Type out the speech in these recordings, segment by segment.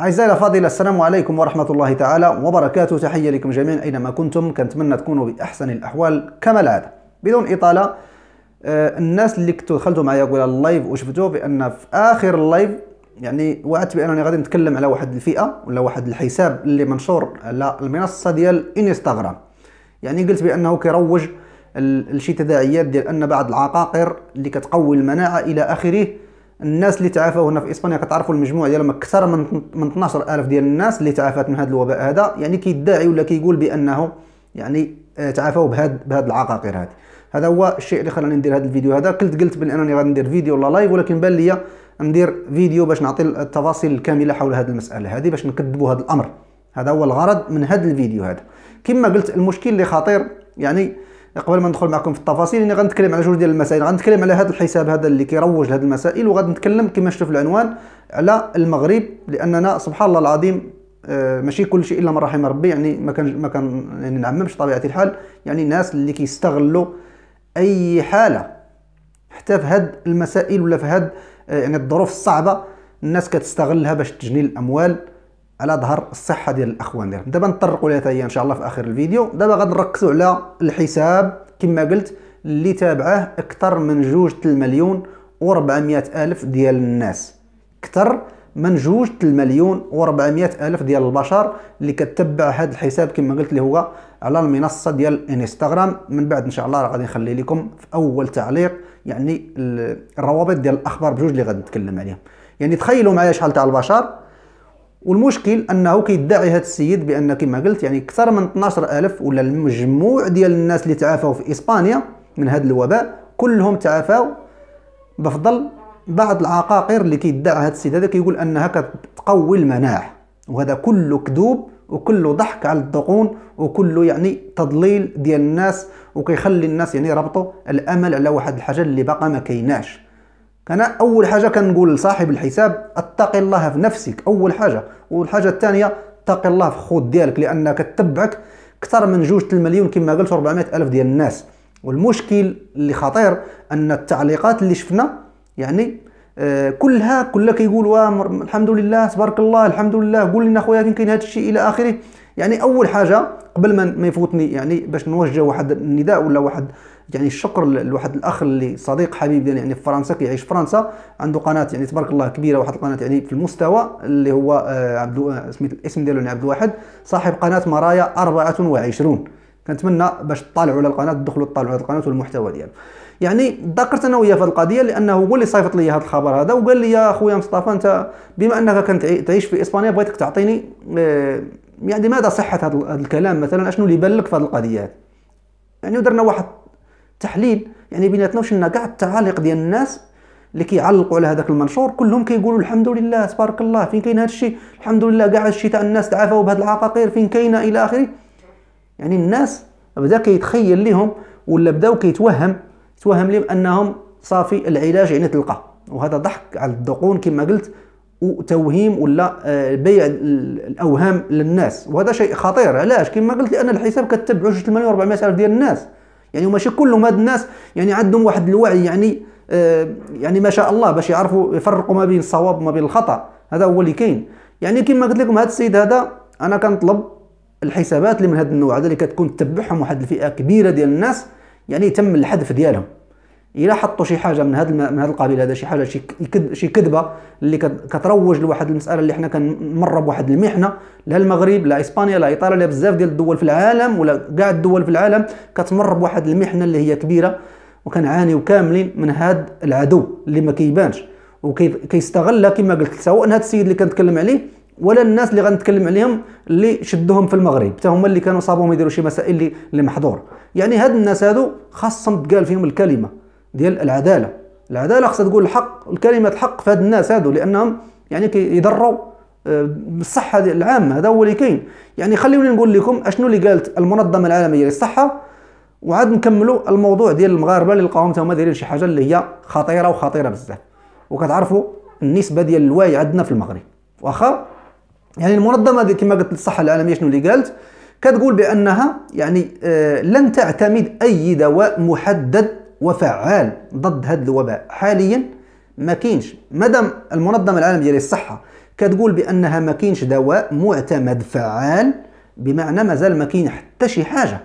أعزائي الأفاضل السلام عليكم ورحمة الله تعالى وبركاته. تحية لكم جميعا أينما كنتم كنتمنى تكونوا بأحسن الأحوال. كما العادة بدون إطالة آه، الناس اللي كنتوا دخلتوا معايا قبل ال live وشفتوا بأن في آخر ال live يعني وعدت بأنني غادي نتكلم على واحد الفئة ولا واحد الحساب اللي منشور على المنصة ديال إنستغرام. يعني قلت بأنه كيروج لشي تداعيات ديال أن بعض العقاقير اللي كتقوي المناعة إلى آخره الناس اللي تعافوا هنا في إسبانيا كتعرفوا المجموع ديالهم أكثر من من 12000 ديال الناس اللي تعافات من هذا الوباء هذا. يعني كيدعي ولا كيقول بأنه يعني آه، تعافوا بهاد بهاد العقاقير هذه هذا هو الشيء اللي خلاني ندير هذا الفيديو هذا. كنت قلت بأنني غادي ندير فيديو ولا live ولكن بان لي ندير فيديو باش نعطي التفاصيل الكاملة حول هذه المسألة هذه باش نكذبوا هذا الأمر. هذا هو الغرض من هذا الفيديو هذا. كما قلت المشكل اللي خطير يعني قبل ما ندخل معكم في التفاصيل إني غنتكلم على جوج ديال المسائل. غنتكلم على هذا الحساب هذا اللي كيروج لهذه المسائل وغادي نتكلم كما شفتوا في العنوان على المغرب لأننا سبحان الله العظيم آه، ماشي كل شيء إلا من رحم ربي. يعني ما كان ما كان يعني نعممش طبيعة الحال. يعني الناس اللي كيستغلوا أي حالة حتى في هاد المسائل ولا في هاد آه، يعني الظروف الصعبة الناس كتستغلها باش تجني الأموال. على ظهر الصحة ديال الأخوان ديالهم. دابا نطرقوا لها هي إن شاء الله في آخر الفيديو. دابا غادي نركزوا على الحساب. كما قلت اللي تابعه أكثر من جوج المليون و400 ألف ديال الناس. أكثر من جوج المليون و400 ألف ديال البشر اللي كتبع هذا الحساب. كما قلت اللي هو على المنصة ديال انستغرام من بعد إن شاء الله غادي نخلي لكم في أول تعليق يعني الروابط ديال الأخبار بجوج اللي غادي نتكلم عليهم. يعني تخيلوا معايا شحال تاع البشر. والمشكل أنه كيدعي هذا السيد بأن كما قلت يعني أكثر من 12000 ولا المجموع ديال الناس اللي تعافوا في إسبانيا من هذا الوباء كلهم تعافوا بفضل بعض العقاقير اللي كيدعي هذا السيد. هذا كيقول أنها كتقوي المناعه وهذا كله كذوب وكله ضحك على الدقون وكله يعني تضليل ديال الناس وكيخلي الناس يعني يربطوا الأمل على واحد الحاجة اللي باقا ما كايناش. أنا أول حاجة كنقول لصاحب الحساب اتقي الله في نفسك أول حاجة. والحاجة الثانية اتقي الله في خوت ديالك لأن كتبعك أكثر من جوج المليون كما قلت 400 ألف ديال الناس. والمشكل اللي خطير أن التعليقات اللي شفنا يعني آه كلها كلها كيقولوا الحمد لله تبارك الله الحمد لله. قول لنا خويا فين كاين هذا الشيء إلى آخره. يعني أول حاجة قبل ما يفوتني يعني باش نوجه واحد النداء ولا واحد يعني الشكر لواحد الأخ اللي صديق حبيب ديالي يعني في فرنسا كيعيش في فرنسا عنده قناة يعني تبارك الله كبيرة واحد القناة يعني في المستوى اللي هو آه، عبد آه، سميت الاسم ديالو يعني عبد الواحد صاحب قناة مرايا 24 كنتمنى باش تطالعوا على القناة تدخلوا تطالعوا على القناة والمحتوى ديالو. يعني ذكرت أنا وياه في القضية لأنه هو اللي صيفط لي هذا الخبر هذا وقال لي يا خويا مصطفى أنت بما أنك كنت تعيش في إسبانيا بغيتك تعطيني آه، يعني ماذا صحة هذا الكلام مثلا؟ أشنو اللي يبان لك في هذه القضية يعني درنا واحد تحليل. يعني بيناتنا وشلنا كاع التعاليق ديال الناس اللي كيعلقوا على هذاك المنشور. كلهم كيقولوا الحمد لله تبارك الله فين كاين هذا الشيء الحمد لله كاع الشيء تاع الناس تعافوا بهذه العقاقير فين كاينة إلى آخره. يعني الناس بدأ كيتخيل لهم ولا بداو كيتوهم توهم لهم أنهم صافي العلاج يعني تلقى وهذا ضحك على الدقون كما قلت وتوهيم ولا آه، بيع الأوهام للناس. وهذا شيء خطير. علاش؟ كما قلت لأن الحساب كتبعوا 6 مليون 400 ألف ديال الناس. يعني ماشي كلهم هاد الناس يعني عندهم واحد الوعي يعني آه يعني ما شاء الله باش يعرفوا يفرقوا ما بين الصواب وما بين الخطأ. هذا هو اللي كاين. يعني كما قلت لكم هذا السيد هذا أنا كنطلب الحسابات اللي من هذا النوع هذا اللي كتكون تتبعهم واحد الفئة كبيرة ديال الناس يعني يتم الحذف ديالهم. إلا حطوا شي حاجة من هذا من هذا القبيل هذا شي حاجة شي شي كذبة اللي كتروج لواحد المسألة اللي حنا كنمر بواحد المحنة. لا المغرب لا إسبانيا لا إيطاليا لا بزاف ديال الدول في العالم ولا كاع الدول في العالم كتمر بواحد المحنة اللي هي كبيرة وكنعانيو كاملين من هذا العدو اللي ما كيبانش. وكيستغلها كما قلت سواء هذا السيد اللي كنتكلم عليه ولا الناس اللي غنتكلم عليهم اللي شدوهم في المغرب. حتى هما اللي كانوا صابوهم يديروا شي مسائل اللي, محظور. يعني هاد الناس هادو خاصهم تقال فيهم الكلمة. ديال العدالة. العدالة خاصها تقول الحق الكلمة الحق في هاد الناس هادو لأنهم يعني كيضروا آه، بالصحه العامة هذا هو اللي كاين. يعني خليوني نقول لكم أشنو اللي قالت المنظمة العالمية للصحة وعاد نكملوا الموضوع ديال المغاربة اللي لقاهم هما دايرين شي حاجة اللي هي خطيرة وخطيرة بزاف. وكتعرفوا النسبة ديال الوعي عندنا في المغرب. واخا؟ يعني المنظمة دي كما قلت الصحه العالمية شنو اللي قالت؟ كتقول بأنها يعني آه لن تعتمد أي دواء محدد وفعال ضد هذا الوباء. حاليا ما كاينش. مادام المنظمة العالمية للصحه كتقول بأنها ما كاينش دواء معتمد فعال بمعنى مازال ما كاين حتى شي حاجة.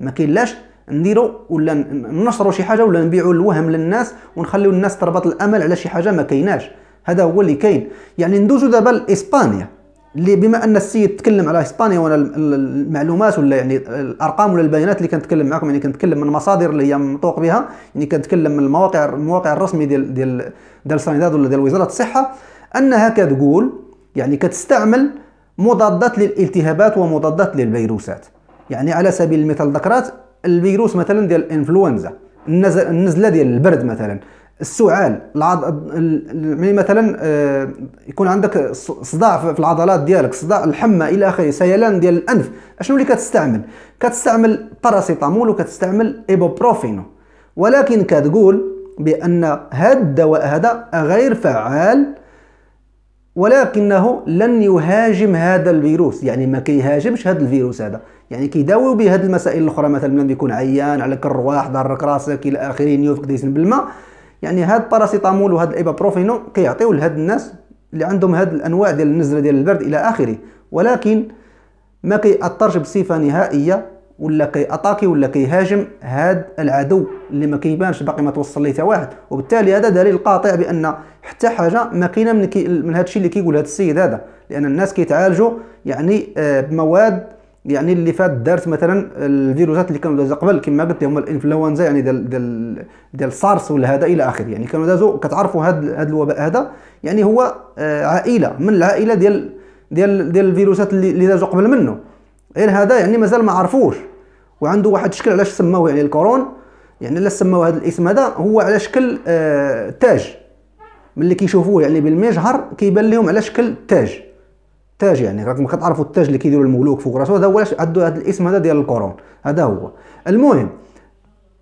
ما كاينلاش نديرو ولا ننشروا شي حاجة ولا نبيعوا الوهم للناس ونخليو الناس تربط الأمل على شي حاجة ما كايناش. هذا هو اللي كاين. يعني ندوزو دابا لإسبانيا. اللي بما أن السيد تكلم على إسبانيا وأنا المعلومات ولا يعني الأرقام ولا البيانات اللي كنتكلم معكم يعني كنتكلم من مصادر اللي هي منطوق بها يعني كنتكلم من المواقع المواقع الرسمي ديال ديال ديال سانيداد ولا ديال وزارة الصحة أنها كتقول يعني كتستعمل مضادات للالتهابات ومضادات للفيروسات. يعني على سبيل المثال ذكرات الفيروس مثلا ديال الإنفلونزا النزلة ديال البرد مثلا. السعال العض... يعني مثلا آه، يكون عندك صداع في العضلات ديالك صداع الحمى إلى آخره سيلان ديال الأنف. أشنو اللي كتستعمل؟ كتستعمل باراسيتامول وكتستعمل ibuprofeno ولكن كتقول بأن هذا الدواء هذا غير فعال ولكنه لن يهاجم هذا الفيروس. يعني ما كيهاجمش هذا الفيروس هذا. يعني كيداويو به هذه المسائل الأخرى مثلا ملي يكون عيان على كرواح ضرك راسك إلى آخره يوفك ديسن بالماء. يعني هاد باراسيتامول وهاد الإيبابروفينو كيعطيو لهاد الناس اللي عندهم هاد الأنواع ديال النزلة ديال البرد إلى آخره. ولكن ما كيأثرش بصفة نهائية ولا كيأتاكي ولا كيهاجم هاد العدو اللي ما كيبانش باقي ما توصل ليه حتى واحد. وبالتالي هذا دليل قاطع بأن حتى حاجة ما كاينة من, كي من الشيء اللي كيقول هذا السيد هذا. لأن الناس كيتعالجوا يعني آه، بمواد يعني اللي فات دارت مثلا الفيروسات اللي كانوا دازوا قبل كما قلت هما الإنفلونزا يعني ديال ديال ديال سارس ولا هذا إلى آخره. يعني كانوا دازوا كتعرفوا هذا هذا الوباء هذا يعني هو آه، عائلة من العائلة ديال ديال ديال الفيروسات اللي دازوا قبل منه. غير هذا يعني مازال ما عرفوش. وعنده واحد الشكل علاش سموه يعني الكورون. يعني الا سموه هذا الاسم هذا؟ هو على شكل آه تاج. ملي كيشوفوه يعني بالمجهر كيبان لهم على شكل تاج. تاج يعني راكم كتعرفوا التاج اللي كيديروا الملوك فوق راسه هذا هو عنده هذا الاسم هذا ديال القرون. هذا هو. المهم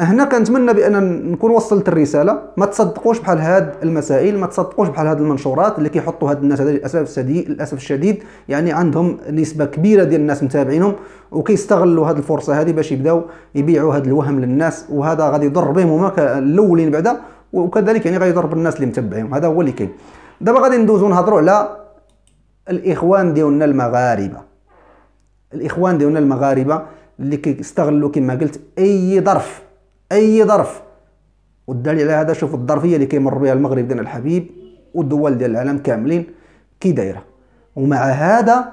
هنا كنتمنى بأن نكون وصلت الرسالة. ما تصدقوش بحال هاد المسائل ما تصدقوش بحال هاد المنشورات اللي كيحطوا هاد الناس هذا للأسف الشديد للأسف الشديد. يعني عندهم نسبة كبيرة ديال الناس متابعينهم وكيستغلوا هاد الفرصة هذه باش يبداو يبيعوا هاد الوهم للناس. وهذا غادي يضر بهم هما الاولين بعدا وكذلك يعني غادي يضر بالناس اللي متبعيهم هذا هو اللي كاين. دابا غادي ندوزو نهضروا على الإخوان ديالنا المغاربة. الإخوان ديالنا المغاربة اللي كيستغلوا كما قلت أي ظرف أي ظرف. والدليل على هذا شوف الظرفية اللي كيمر بها المغرب ديالنا الحبيب والدول ديال العالم كاملين كي دايرة. ومع هذا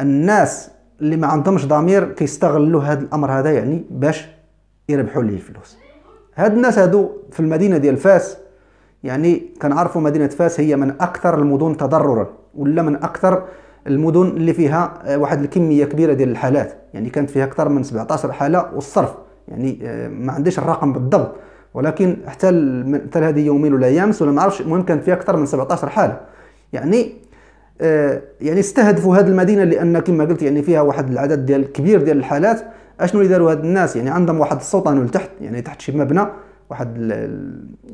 الناس اللي ما عندهمش ضمير كيستغلوا هذا الأمر هذا يعني باش يربحوا ليه الفلوس. هاد الناس هادو في المدينة ديال فاس يعني كنعرفوا مدينة فاس هي من أكثر المدن تضررا. ولا من أكثر المدن اللي فيها آه، واحد الكمية كبيرة ديال الحالات. يعني كانت فيها أكثر من 17 حالة والصرف. يعني آه، ما عنديش الرقم بالضبط. ولكن حتى حتى هذه يومين ولا أيام ولا ما عرفش المهم كانت فيها أكثر من 17 حالة. يعني آه، يعني استهدفوا هذه المدينة لأن كما قلت يعني فيها واحد العدد ديال كبير ديال الحالات. أشنو اللي داروا هاد الناس؟ يعني عندهم واحد السلطان لتحت يعني تحت شي مبنى. واحد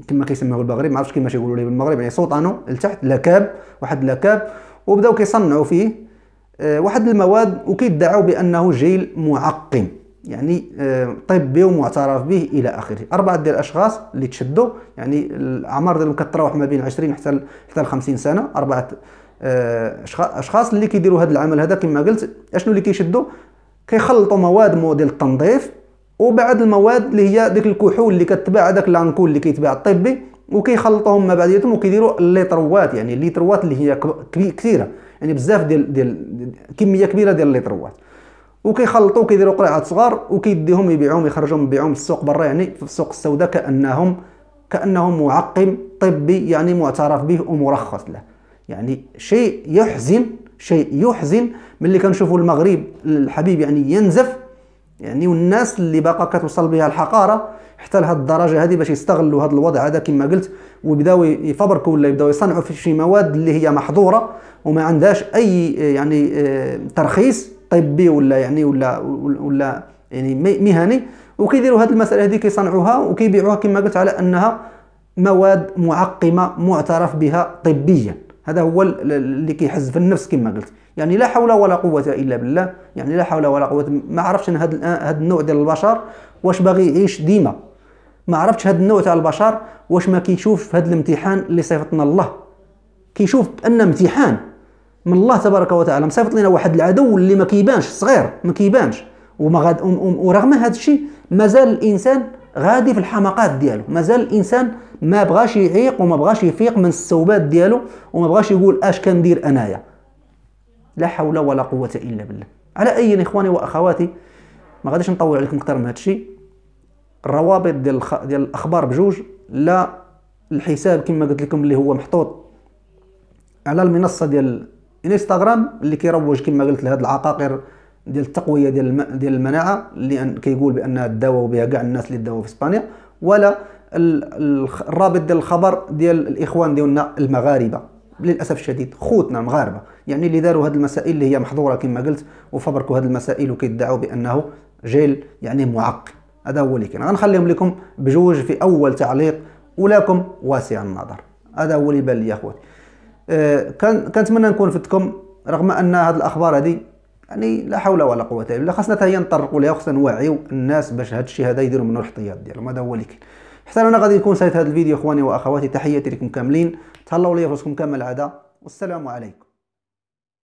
كما كيسموه المغرب ما عرفتش كيفاش يقولوا ليه بالمغرب يعني سلطانو لتحت لكاب واحد لكاب وبداو كيصنعوا فيه آه، واحد المواد وكيدعوا بأنه جيل معقم يعني آه، طبي ومعترف به إلى آخره. أربعة ديال الأشخاص اللي تشدوا يعني الأعمار ديالهم كتراوح ما بين 20 حتى حتى 50 سنة أربعة آه، أشخاص اللي كيديروا هذا العمل هذا كما قلت أشنو اللي كيشدوا؟ كيخلطوا مواد ديال التنظيف وبعض المواد اللي هي ديك الكحول اللي كتباع هذاك l'alcool اللي كيتباع الطبي وكيخلطوهم مع بعضياتهم وكيديروا الليتروات يعني الليتروات اللي هي كثيرة. يعني بزاف ديال ديال كمية كبيرة ديال الليتروات. وكيخلطوا كيديروا قرعات صغار وكيديهم يبيعوهم يخرجوهم يبيعوهم في السوق برا يعني في السوق السوداء كأنهم كأنهم معقم طبي يعني معترف به ومرخص له. يعني شيء يحزن شيء يحزن ملي كنشوفوا المغرب الحبيب يعني ينزف يعني والناس اللي باقا كتوصل بها الحقارة حتى لهاد الدرجه هذه باش يستغلوا هذا الوضع. هذا كما قلت ويبداو يفبركوا ولا يبداو يصنعوا في شي مواد اللي هي محظورة وما عندهاش أي يعني ترخيص طبي ولا يعني ولا ولا يعني مهني. وكيديروا هذه المسألة هذه كيصنعوها وكيبيعوها كما قلت على أنها مواد معقمة معترف بها طبيا هذا هو اللي كيحز في النفس كما قلت. يعني لا حول ولا قوة إلا بالله. يعني لا حول ولا قوة. ما عرفتش هذا هذا النوع ديال البشر واش باغي يعيش ديما. ما عرفتش هذا النوع تاع البشر واش ما كيشوف هذا الامتحان اللي صيفطنا الله كيشوف بان امتحان من الله تبارك وتعالى مصيفط لنا واحد العدو اللي ما كيبانش صغير ما كيبانش. وما غاد ورغم هذا الشيء مازال الإنسان غادي في الحماقات ديالو. مازال الإنسان ما بغاش يعيق وما بغاش يفيق من الصوبات ديالو وما بغاش يقول أش كندير أنايا. لا حول ولا قوة إلا بالله. على أي إخواني وأخواتي ما غاديش نطول عليكم أكثر من هذا الشيء الروابط ديال الخ... ديال الأخبار بجوج لا الحساب كما قلت لكم اللي هو محطوط على المنصة ديال انستغرام اللي كيروج كما قلت لهاد العقاقير ديال التقوية ديال. ديال المناعة اللي كيقول بانها تداووا بها كاع الناس اللي تداووا في إسبانيا ولا الرابط ديال الخبر ديال الإخوان ديالنا المغاربة. للأسف الشديد خوتنا مغاربه يعني اللي داروا هذه المسائل اللي هي محظورة كما قلت وفبركوا هذه المسائل وكيدعوا بأنه جيل يعني معقد. هذا هو اللي كاين. غنخليهم لكم بجوج في أول تعليق ولكم واسع النظر. هذا هو اللي بان لي اخواتي أه كنتمنى نكون فتكم رغم أن هذه الأخبار هذه يعني لا حول ولا قوة إلا بالله. خاصنا حتى هي نطرقوا لها وخاصنا نوعيو الناس باش هذا الشيء هذا يديروا منه الاحتياط ديالهم. هذا هو اللي كاين. حتى أنا غادي يكون سايت هذا الفيديو إخواني وأخواتي تحياتي لكم كاملين. تهلاو ليا فراسكم كما العادة. والسلام عليكم.